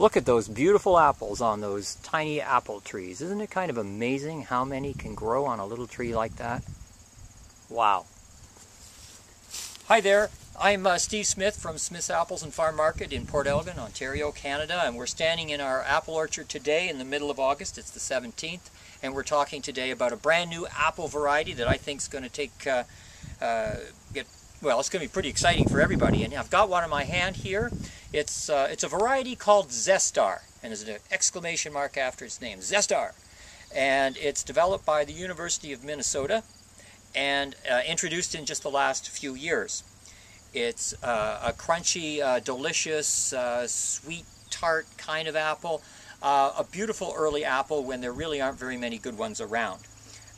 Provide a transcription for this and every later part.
Look at those beautiful apples on those tiny apple trees. Isn't it kind of amazing how many can grow on a little tree like that? Wow. Hi there. I'm uh, Steve Smith from Smith's Apples and Farm Market in Port Elgin, Ontario, Canada, and we're standing in our apple orchard today in the middle of August. It's the 17th, and we're talking today about a brand new apple variety that I think is going to take uh, uh, get well, it's going to be pretty exciting for everybody. And I've got one in my hand here. It's, uh, it's a variety called Zestar, and there's an exclamation mark after its name, Zestar. And it's developed by the University of Minnesota and uh, introduced in just the last few years. It's uh, a crunchy, uh, delicious, uh, sweet, tart kind of apple. Uh, a beautiful early apple when there really aren't very many good ones around.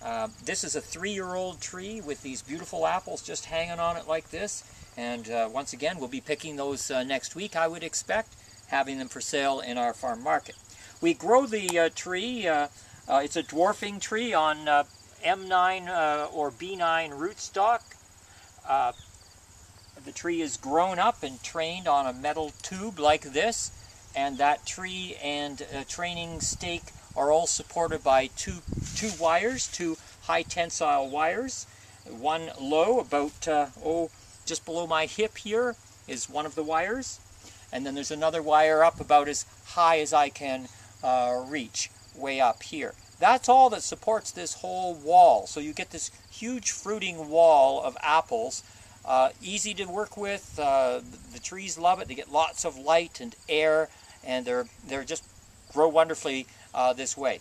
Uh, this is a three-year-old tree with these beautiful apples just hanging on it like this. And uh, once again, we'll be picking those uh, next week, I would expect, having them for sale in our farm market. We grow the uh, tree, uh, it's a dwarfing tree on M9 or B9 rootstock. the tree is grown up and trained on a metal tube like this, and that tree and training stake are all supported by two, two wires, two high tensile wires. One low, about, uh, oh, just below my hip here is one of the wires. And then there's another wire up about as high as I can uh, reach, way up here. That's all that supports this whole wall. So you get this huge fruiting wall of apples. Uh, easy to work with. Uh, the trees love it. They get lots of light and air, and they're they're just grow wonderfully uh, this way.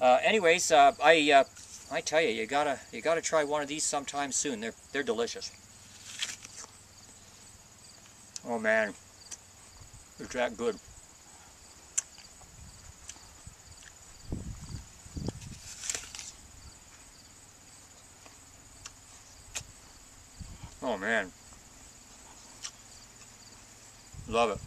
Uh, anyways, uh, I uh, I tell you, you gotta you gotta try one of these sometime soon. They're they're delicious. Oh man, it's that good. Oh man, love it.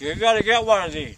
You gotta get one of these.